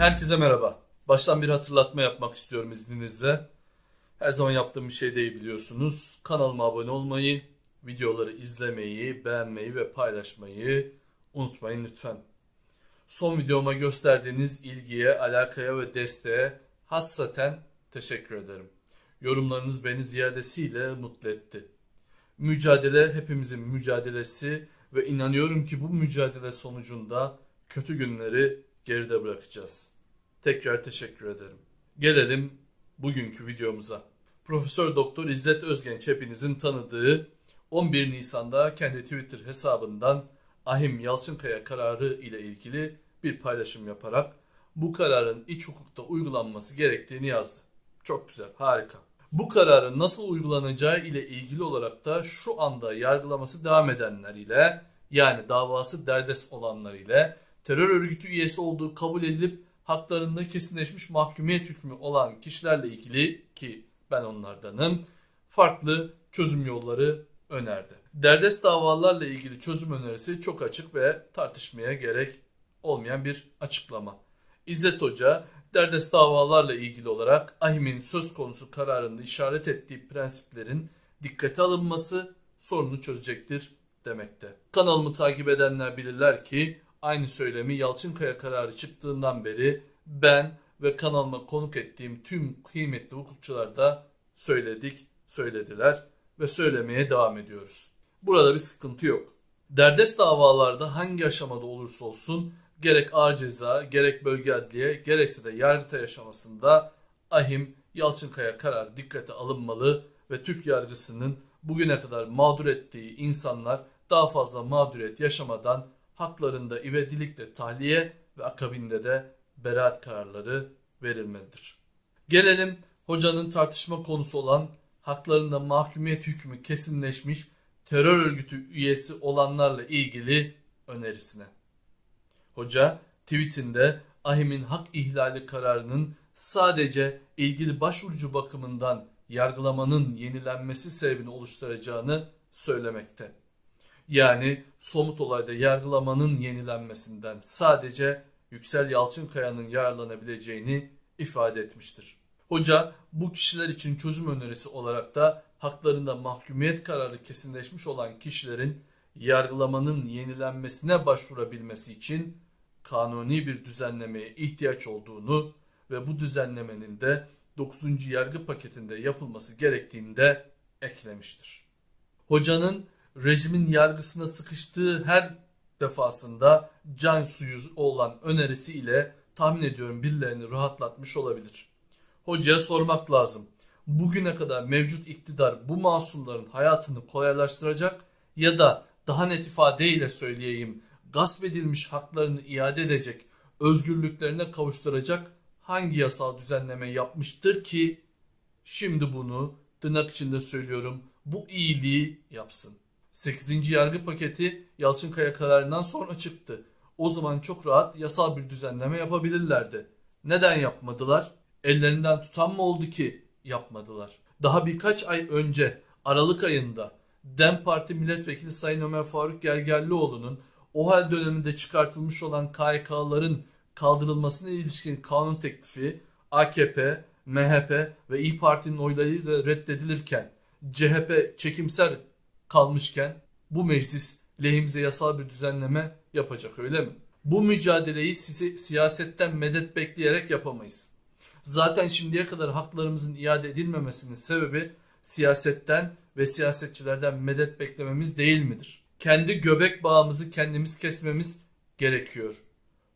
Herkese merhaba. Baştan bir hatırlatma yapmak istiyorum izninizle. Her zaman yaptığım bir şey değil biliyorsunuz. Kanalıma abone olmayı, videoları izlemeyi, beğenmeyi ve paylaşmayı unutmayın lütfen. Son videoma gösterdiğiniz ilgiye, alakaya ve desteğe hassaten teşekkür ederim. Yorumlarınız beni ziyadesiyle mutlu etti. Mücadele hepimizin mücadelesi ve inanıyorum ki bu mücadele sonucunda kötü günleri geride bırakacağız. Tekrar teşekkür ederim. Gelelim bugünkü videomuza. Profesör Doktor İzzet Özgenç hepinizin tanıdığı 11 Nisan'da kendi Twitter hesabından Ahim Yalçınkaya kararı ile ilgili bir paylaşım yaparak bu kararın iç hukukta uygulanması gerektiğini yazdı. Çok güzel, harika. Bu kararın nasıl uygulanacağı ile ilgili olarak da şu anda yargılaması devam edenler ile yani davası derdest olanlar ile terör örgütü üyesi olduğu kabul edilip haklarında kesinleşmiş mahkumiyet hükmü olan kişilerle ilgili ki ben onlardanım farklı çözüm yolları önerdi. Derdest davalarla ilgili çözüm önerisi çok açık ve tartışmaya gerek olmayan bir açıklama. İzzet Hoca derdest davalarla ilgili olarak AHİM'in söz konusu kararında işaret ettiği prensiplerin dikkate alınması sorunu çözecektir demekte. Kanalımı takip edenler bilirler ki aynı söylemi Yalçınkaya kararı çıktığından beri ben ve kanalıma konuk ettiğim tüm kıymetli hukukçular da söyledik, söylediler ve söylemeye devam ediyoruz. Burada bir sıkıntı yok. Derdest davalarda hangi aşamada olursa olsun gerek ağır ceza, gerek bölge adliye, gerekse de yargıta aşamasında ahim Yalçınkaya kararı dikkate alınmalı ve Türk yargısının bugüne kadar mağdur ettiği insanlar daha fazla mağduriyet yaşamadan haklarında ivedilikle tahliye ve akabinde de beraat kararları verilmelidir. Gelelim hocanın tartışma konusu olan haklarında mahkumiyet hükmü kesinleşmiş terör örgütü üyesi olanlarla ilgili önerisine. Hoca tweetinde Ahim'in hak ihlali kararının sadece ilgili başvurucu bakımından yargılamanın yenilenmesi sebebini oluşturacağını söylemekte. Yani somut olayda yargılamanın yenilenmesinden sadece Yüksel Yalçınkaya'nın yararlanabileceğini ifade etmiştir. Hoca bu kişiler için çözüm önerisi olarak da haklarında mahkumiyet kararı kesinleşmiş olan kişilerin yargılamanın yenilenmesine başvurabilmesi için kanuni bir düzenlemeye ihtiyaç olduğunu ve bu düzenlemenin de 9. yargı paketinde yapılması gerektiğini de eklemiştir. Hocanın rejimin yargısına sıkıştığı her defasında can suyu olan önerisi ile tahmin ediyorum birilerini rahatlatmış olabilir. Hocaya sormak lazım. Bugüne kadar mevcut iktidar bu masumların hayatını kolaylaştıracak ya da daha net ifadeyle söyleyeyim gasp edilmiş haklarını iade edecek, özgürlüklerine kavuşturacak hangi yasal düzenleme yapmıştır ki şimdi bunu tırnak içinde söylüyorum bu iyiliği yapsın. 8. yargı paketi Yalçınkaya kararından sonra çıktı. O zaman çok rahat yasal bir düzenleme yapabilirlerdi. Neden yapmadılar? Ellerinden tutan mı oldu ki yapmadılar? Daha birkaç ay önce Aralık ayında DEM Parti Milletvekili Sayın Ömer Faruk Gergerlioğlu'nun o hal döneminde çıkartılmış olan KYK'ların kaldırılmasına ilişkin kanun teklifi AKP, MHP ve İyi Parti'nin oylarıyla reddedilirken CHP çekimser kalmışken bu meclis lehimize yasal bir düzenleme yapacak öyle mi? Bu mücadeleyi sizi siyasetten medet bekleyerek yapamayız. Zaten şimdiye kadar haklarımızın iade edilmemesinin sebebi siyasetten ve siyasetçilerden medet beklememiz değil midir? Kendi göbek bağımızı kendimiz kesmemiz gerekiyor.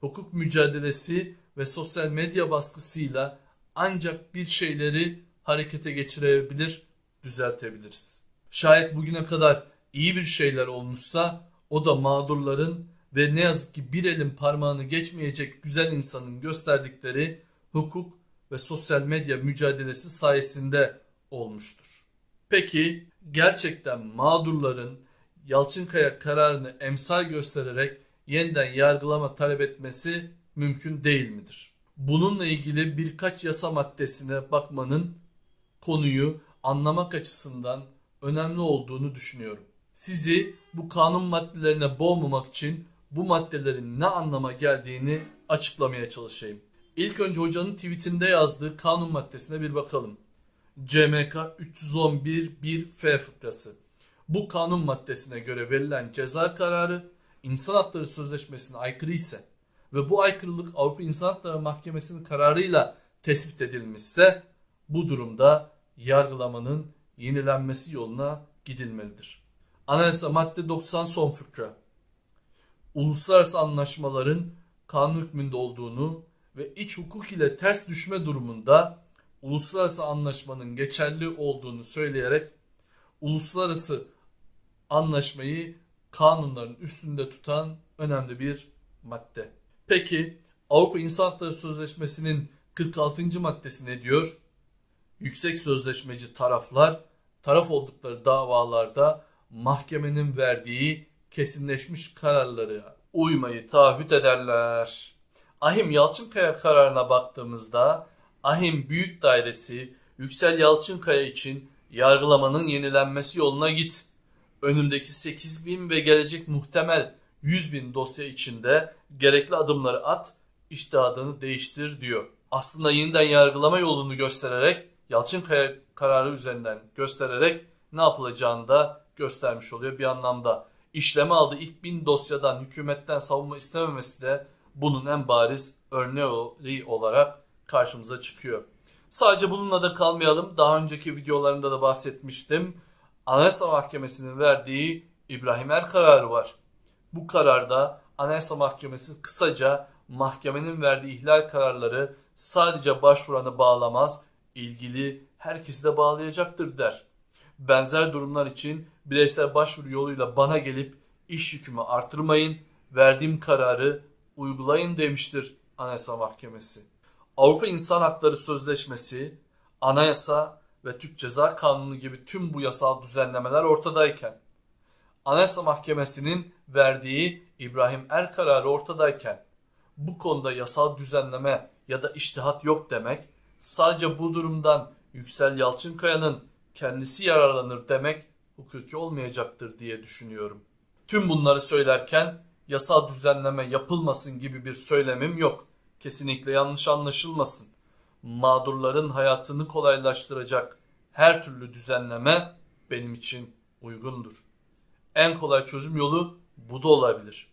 Hukuk mücadelesi ve sosyal medya baskısıyla ancak bir şeyleri harekete geçirebilir, düzeltebiliriz. Şayet bugüne kadar iyi bir şeyler olmuşsa o da mağdurların ve ne yazık ki bir elin parmağını geçmeyecek güzel insanın gösterdikleri hukuk ve sosyal medya mücadelesi sayesinde olmuştur. Peki gerçekten mağdurların Yalçınkaya kararını emsal göstererek yeniden yargılama talep etmesi mümkün değil midir? Bununla ilgili birkaç yasa maddesine bakmanın konuyu anlamak açısından önemli olduğunu düşünüyorum. Sizi bu kanun maddelerine boğmamak için bu maddelerin ne anlama geldiğini açıklamaya çalışayım. İlk önce hocanın tweetinde yazdığı kanun maddesine bir bakalım. CMK 311 1 F fıkrası. Bu kanun maddesine göre verilen ceza kararı insan hakları sözleşmesine aykırı ise ve bu aykırılık Avrupa İnsan Hakları Mahkemesi'nin kararıyla tespit edilmişse bu durumda yargılamanın yenilenmesi yoluna gidilmelidir. Anayasa madde 90 son fıkra. Uluslararası anlaşmaların kanun hükmünde olduğunu ve iç hukuk ile ters düşme durumunda uluslararası anlaşmanın geçerli olduğunu söyleyerek uluslararası anlaşmayı kanunların üstünde tutan önemli bir madde. Peki Avrupa İnsan Hakları Sözleşmesi'nin 46. maddesi ne diyor? Yüksek sözleşmeci taraflar taraf oldukları davalarda mahkemenin verdiği kesinleşmiş kararları uymayı taahhüt ederler. Ahim Yalçınkaya kararına baktığımızda Ahim Büyük Dairesi Yüksel Yalçınkaya için yargılamanın yenilenmesi yoluna git. Önümdeki 8 bin ve gelecek muhtemel 100 bin dosya içinde gerekli adımları at, iştihadını değiştir diyor. Aslında yeniden yargılama yolunu göstererek Yalçınkaya kararı üzerinden göstererek ne yapılacağını da göstermiş oluyor bir anlamda. İşleme aldığı ilk bin dosyadan hükümetten savunma istememesi de bunun en bariz örneği olarak karşımıza çıkıyor. Sadece bununla da kalmayalım. Daha önceki videolarımda da bahsetmiştim. Anayasa Mahkemesi'nin verdiği İbrahim Er kararı var. Bu kararda Anayasa Mahkemesi kısaca mahkemenin verdiği ihlal kararları sadece başvuranı bağlamaz, ilgili herkesi de bağlayacaktır der. Benzer durumlar için bireysel başvuru yoluyla bana gelip iş yükümü artırmayın, verdiğim kararı uygulayın demiştir Anayasa Mahkemesi. Avrupa İnsan Hakları Sözleşmesi, anayasa ve Türk Ceza Kanunu gibi tüm bu yasal düzenlemeler ortadayken, Anayasa Mahkemesi'nin verdiği İbrahim Er kararı ortadayken, bu konuda yasal düzenleme ya da iştihat yok demek, sadece bu durumdan Yüksel Yalçınkaya'nın kendisi yararlanır demek hukuki olmayacaktır diye düşünüyorum. Tüm bunları söylerken yasal düzenleme yapılmasın gibi bir söylemim yok. Kesinlikle yanlış anlaşılmasın. Mağdurların hayatını kolaylaştıracak her türlü düzenleme benim için uygundur. En kolay çözüm yolu bu da olabilir.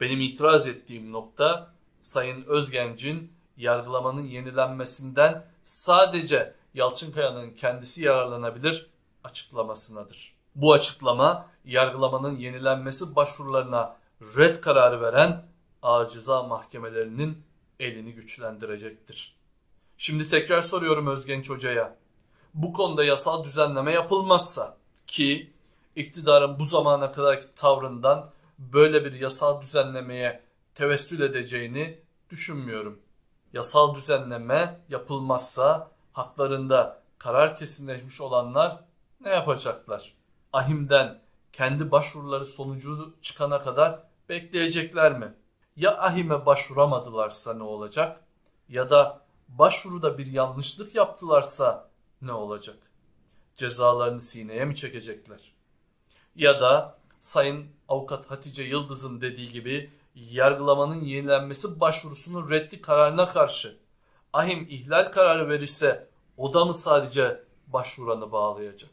Benim itiraz ettiğim nokta Sayın Özgenc'in yargılamanın yenilenmesinden sadece Yalçınkaya'nın kendisi yararlanabilir açıklamasınadır. Bu açıklama yargılamanın yenilenmesi başvurularına red kararı veren ağır ceza mahkemelerinin elini güçlendirecektir. Şimdi tekrar soruyorum Özgenç Hoca'ya. Bu konuda yasal düzenleme yapılmazsa ki iktidarın bu zamana kadarki tavrından böyle bir yasal düzenlemeye tevessül edeceğini düşünmüyorum. Yasal düzenleme yapılmazsa haklarında karar kesinleşmiş olanlar ne yapacaklar? Ahim'den kendi başvuruları sonucu çıkana kadar bekleyecekler mi? Ya ahime başvuramadılarsa ne olacak? Ya da başvuruda bir yanlışlık yaptılarsa ne olacak? Cezalarını sineye mi çekecekler? Ya da Sayın Avukat Hatice Yıldız'ın dediği gibi yargılamanın yenilenmesi başvurusunun reddi kararına karşı ahim ihlal kararı verirse o da mı sadece başvuranı bağlayacak?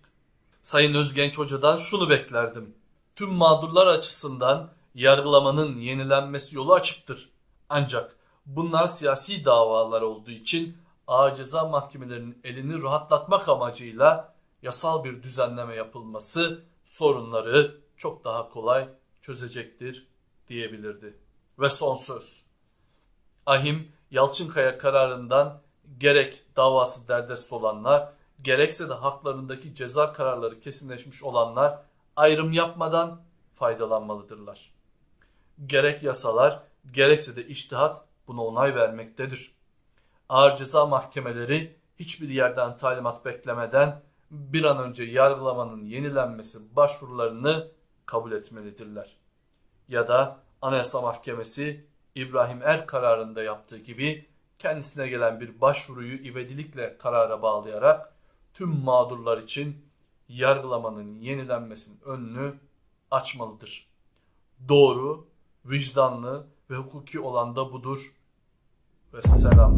Sayın Özgenç Hoca'dan şunu beklerdim. Tüm mağdurlar açısından yargılamanın yenilenmesi yolu açıktır. Ancak bunlar siyasi davalar olduğu için ağır ceza mahkemelerinin elini rahatlatmak amacıyla yasal bir düzenleme yapılması sorunları çok daha kolay çözecektir diyebilirdi. Ve son söz. Ahim Yalçınkaya kararından gerek davası derdest olanlar gerekse de haklarındaki ceza kararları kesinleşmiş olanlar ayrım yapmadan faydalanmalıdırlar. Gerek yasalar gerekse de iştihat buna onay vermektedir. Ağır ceza mahkemeleri hiçbir yerden talimat beklemeden bir an önce yargılamanın yenilenmesi başvurularını kabul etmelidirler. Ya da Anayasa Mahkemesi İbrahim Er kararında yaptığı gibi kendisine gelen bir başvuruyu ivedilikle karara bağlayarak tüm mağdurlar için yargılamanın yenilenmesinin önünü açmalıdır. Doğru, vicdanlı ve hukuki olan da budur ve selam.